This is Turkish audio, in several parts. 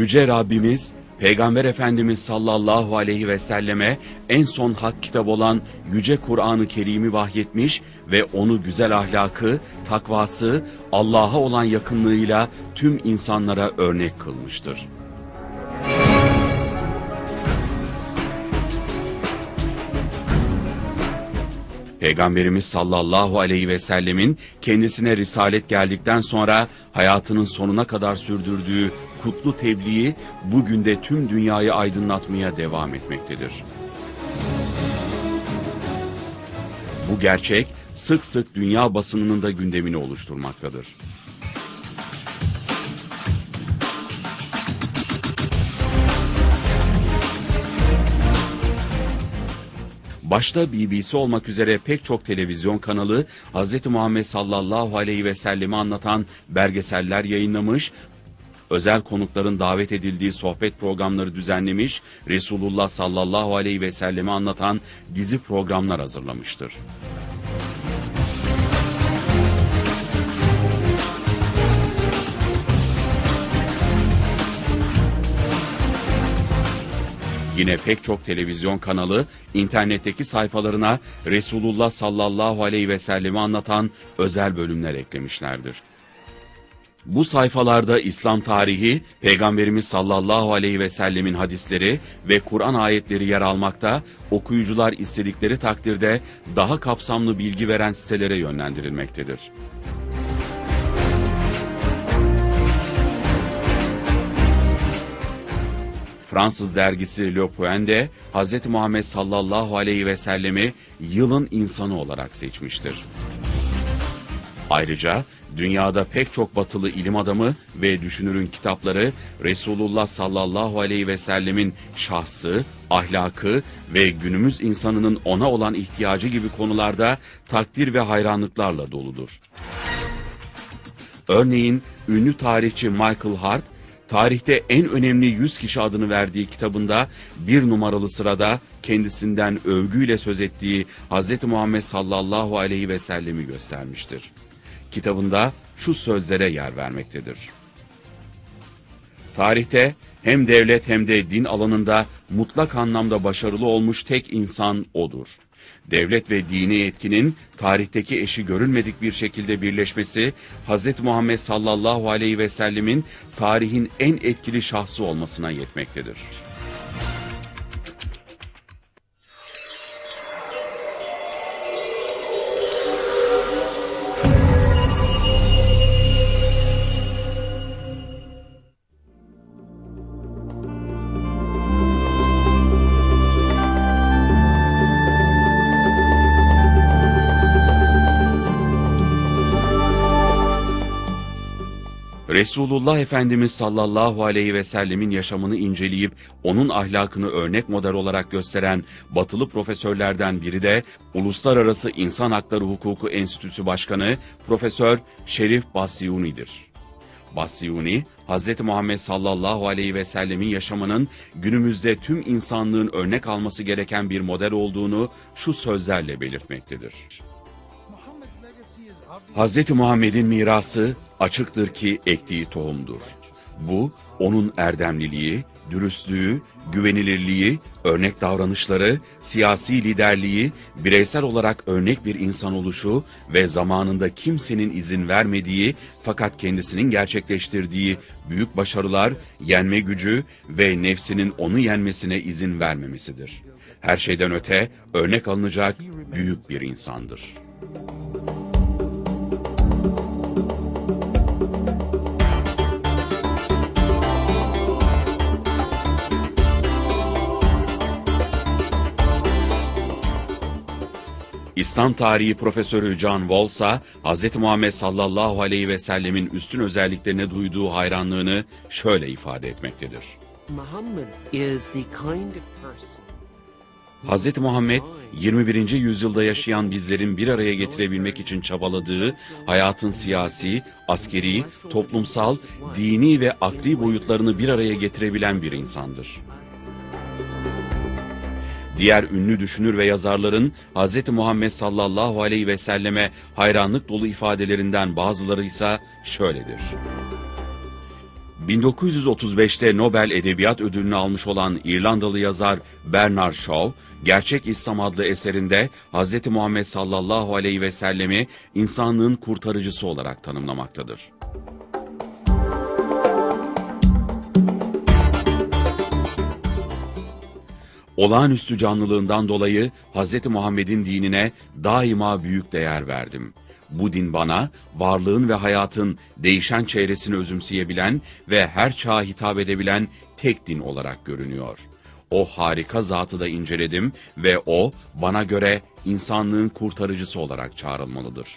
Yüce Rabbimiz, Peygamber Efendimiz sallallahu aleyhi ve selleme en son hak kitap olan Yüce Kur'an-ı Kerim'i vahyetmiş ve onu güzel ahlakı, takvası, Allah'a olan yakınlığıyla tüm insanlara örnek kılmıştır. Peygamberimiz sallallahu aleyhi ve sellemin kendisine risalet geldikten sonra hayatının sonuna kadar sürdürdüğü kutlu tebliği bugün de tüm dünyayı aydınlatmaya devam etmektedir. Bu gerçek sık sık dünya basınının da gündemini oluşturmaktadır. Başta BBC olmak üzere pek çok televizyon kanalı Hz. Muhammed sallallahu aleyhi ve sellemi anlatan belgeseller yayınlamış, özel konukların davet edildiği sohbet programları düzenlemiş, Resulullah sallallahu aleyhi ve sellemi anlatan dizi programlar hazırlamıştır. Yine pek çok televizyon kanalı internetteki sayfalarına Resulullah sallallahu aleyhi ve sellemi anlatan özel bölümler eklemişlerdir. Bu sayfalarda İslam tarihi, Peygamberimiz sallallahu aleyhi ve sellemin hadisleri ve Kur'an ayetleri yer almakta, okuyucular istedikleri takdirde daha kapsamlı bilgi veren sitelere yönlendirilmektedir. Fransız dergisi Le Poin'de Hz. Muhammed sallallahu aleyhi ve sellemi yılın insanı olarak seçmiştir. Ayrıca dünyada pek çok batılı ilim adamı ve düşünürün kitapları Resulullah sallallahu aleyhi ve sellemin şahsı, ahlakı ve günümüz insanının ona olan ihtiyacı gibi konularda takdir ve hayranlıklarla doludur. Örneğin ünlü tarihçi Michael Hart, tarihte en önemli 100 kişi adını verdiği kitabında bir numaralı sırada kendisinden övgüyle söz ettiği Hz. Muhammed sallallahu aleyhi ve sellemi göstermiştir. Kitabında şu sözlere yer vermektedir. Tarihte hem devlet hem de din alanında mutlak anlamda başarılı olmuş tek insan odur. Devlet ve dini yetkinin tarihteki eşi görülmedik bir şekilde birleşmesi, Hz. Muhammed sallallahu aleyhi ve sellemin tarihin en etkili şahsı olmasına yetmektedir. Resulullah Efendimiz sallallahu aleyhi ve sellemin yaşamını inceleyip onun ahlakını örnek model olarak gösteren batılı profesörlerden biri de Uluslararası İnsan Hakları Hukuku Enstitüsü Başkanı Profesör Şerif Basyuni'dir. Basyuni, Hz. Muhammed sallallahu aleyhi ve sellemin yaşamının günümüzde tüm insanlığın örnek alması gereken bir model olduğunu şu sözlerle belirtmektedir. Hz. Muhammed'in mirası açıktır ki ektiği tohumdur. Bu, onun erdemliliği, dürüstlüğü, güvenilirliği, örnek davranışları, siyasi liderliği, bireysel olarak örnek bir insan oluşu ve zamanında kimsenin izin vermediği fakat kendisinin gerçekleştirdiği büyük başarılar, yenme gücü ve nefsinin onu yenmesine izin vermemesidir. Her şeyden öte örnek alınacak büyük bir insandır. İslam tarihi profesörü John Walsa, Hz. Muhammed sallallahu aleyhi ve sellemin üstün özelliklerine duyduğu hayranlığını şöyle ifade etmektedir. Hz. Muhammed, 21. yüzyılda yaşayan bizlerin bir araya getirebilmek için çabaladığı, hayatın siyasi, askeri, toplumsal, dini ve akli boyutlarını bir araya getirebilen bir insandır. Diğer ünlü düşünür ve yazarların Hz. Muhammed sallallahu aleyhi ve selleme hayranlık dolu ifadelerinden bazıları ise şöyledir. 1935'te Nobel Edebiyat Ödülünü almış olan İrlandalı yazar Bernard Shaw, Gerçek İslam adlı eserinde Hz. Muhammed sallallahu aleyhi ve sellemi insanlığın kurtarıcısı olarak tanımlamaktadır. Olağanüstü canlılığından dolayı Hz. Muhammed'in dinine daima büyük değer verdim. Bu din bana varlığın ve hayatın değişen çevresini özümseyebilen ve her çağa hitap edebilen tek din olarak görünüyor. O harika zatı da inceledim ve o bana göre insanlığın kurtarıcısı olarak çağrılmalıdır.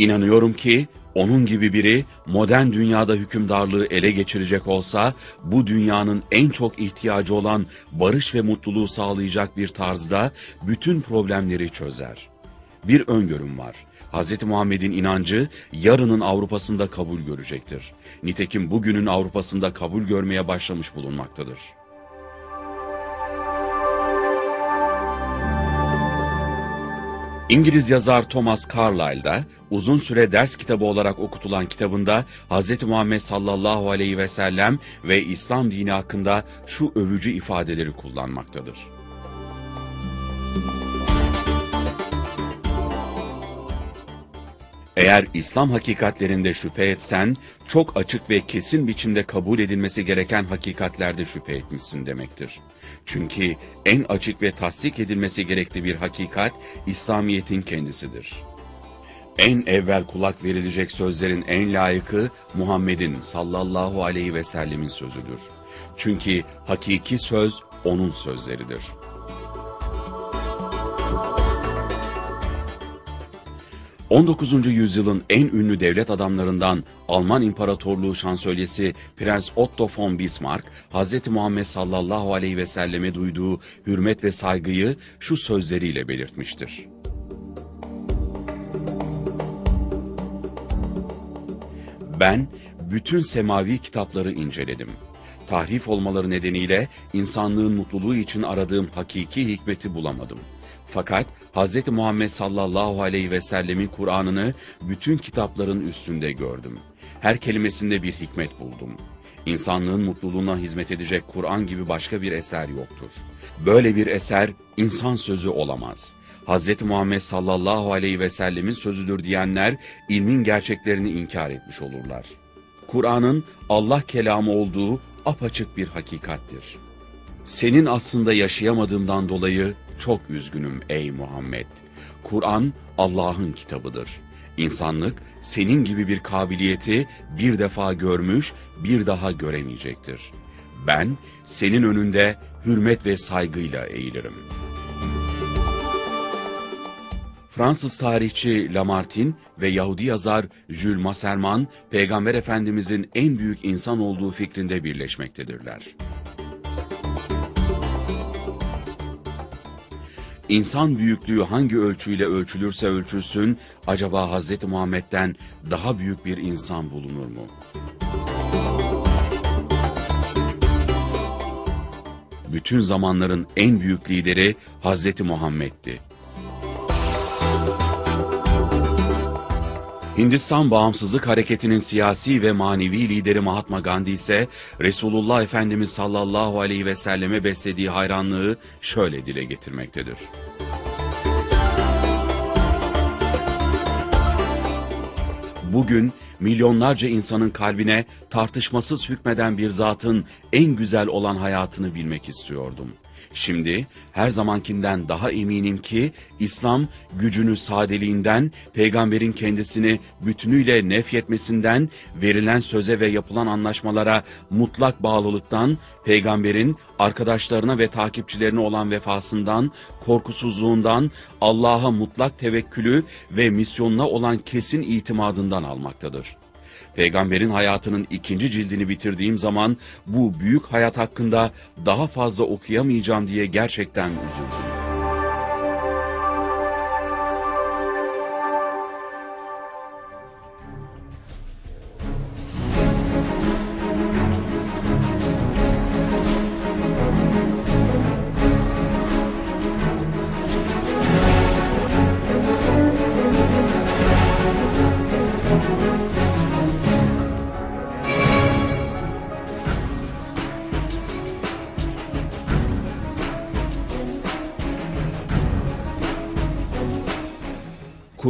İnanıyorum ki onun gibi biri modern dünyada hükümdarlığı ele geçirecek olsa bu dünyanın en çok ihtiyacı olan barış ve mutluluğu sağlayacak bir tarzda bütün problemleri çözer. Bir öngörüm var. Hz. Muhammed'in inancı yarının Avrupa'sında kabul görecektir. Nitekim bugünün Avrupa'sında kabul görmeye başlamış bulunmaktadır. İngiliz yazar Thomas Carlyle da uzun süre ders kitabı olarak okutulan kitabında Hz. Muhammed sallallahu aleyhi ve sellem ve İslam dini hakkında şu övücü ifadeleri kullanmaktadır. Eğer İslam hakikatlerinde şüphe etsen, çok açık ve kesin biçimde kabul edilmesi gereken hakikatlerde şüphe etmişsin demektir. Çünkü en açık ve tasdik edilmesi gerekli bir hakikat, İslamiyet'in kendisidir. En evvel kulak verilecek sözlerin en layıkı Muhammed'in sallallahu aleyhi ve sellemin sözüdür. Çünkü hakiki söz onun sözleridir.'' 19. yüzyılın en ünlü devlet adamlarından Alman İmparatorluğu şansölyesi Prens Otto von Bismarck, Hz. Muhammed sallallahu aleyhi ve selleme duyduğu hürmet ve saygıyı şu sözleriyle belirtmiştir. Ben bütün semavi kitapları inceledim. Tahrif olmaları nedeniyle insanlığın mutluluğu için aradığım hakiki hikmeti bulamadım.'' Fakat Hz. Muhammed sallallahu aleyhi ve sellemin Kur'an'ını bütün kitapların üstünde gördüm. Her kelimesinde bir hikmet buldum. İnsanlığın mutluluğuna hizmet edecek Kur'an gibi başka bir eser yoktur. Böyle bir eser insan sözü olamaz. Hz. Muhammed sallallahu aleyhi ve sellemin sözüdür diyenler ilmin gerçeklerini inkar etmiş olurlar. Kur'an'ın Allah kelamı olduğu apaçık bir hakikattir. Senin aslında yaşayamadığımdan dolayı çok üzgünüm ey Muhammed. Kur'an Allah'ın kitabıdır. İnsanlık senin gibi bir kabiliyeti bir defa görmüş, bir daha göremeyecektir. Ben senin önünde hürmet ve saygıyla eğilirim. Fransız tarihçi Lamartine ve Yahudi yazar Jules Masserman, Peygamber Efendimizin en büyük insan olduğu fikrinde birleşmektedirler. İnsan büyüklüğü hangi ölçüyle ölçülürse ölçülsün, acaba Hz. Muhammed'den daha büyük bir insan bulunur mu? Bütün zamanların en büyük lideri Hz. Muhammed'ti. Hindistan Bağımsızlık Hareketi'nin siyasi ve manevi lideri Mahatma Gandhi ise Resulullah Efendimiz sallallahu aleyhi ve selleme beslediği hayranlığı şöyle dile getirmektedir. Bugün milyonlarca insanın kalbine tartışmasız hükmeden bir zatın en güzel olan hayatını bilmek istiyordum.'' Şimdi her zamankinden daha eminim ki İslam gücünü sadeliğinden, peygamberin kendisini bütünüyle nefyetmesinden, verilen söze ve yapılan anlaşmalara mutlak bağlılıktan, peygamberin arkadaşlarına ve takipçilerine olan vefasından, korkusuzluğundan, Allah'a mutlak tevekkülü ve misyonuna olan kesin itimadından almaktadır. Peygamberin hayatının ikinci cildini bitirdiğim zaman bu büyük hayat hakkında daha fazla okuyamayacağım diye gerçekten üzüldüm.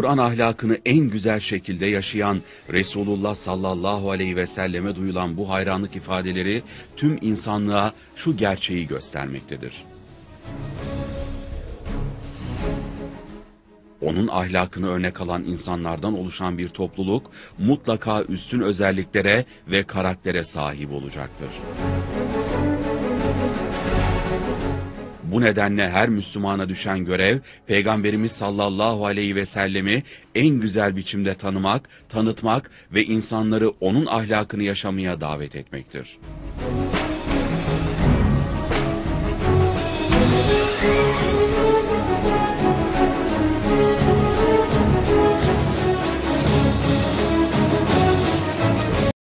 Kur'an ahlakını en güzel şekilde yaşayan Resulullah sallallahu aleyhi ve selleme duyulan bu hayranlık ifadeleri tüm insanlığa şu gerçeği göstermektedir. Onun ahlakını örnek alan insanlardan oluşan bir topluluk mutlaka üstün özelliklere ve karaktere sahip olacaktır. Bu nedenle her Müslümana düşen görev, Peygamberimiz sallallahu aleyhi ve sellemi en güzel biçimde tanımak, tanıtmak ve insanları onun ahlakını yaşamaya davet etmektir.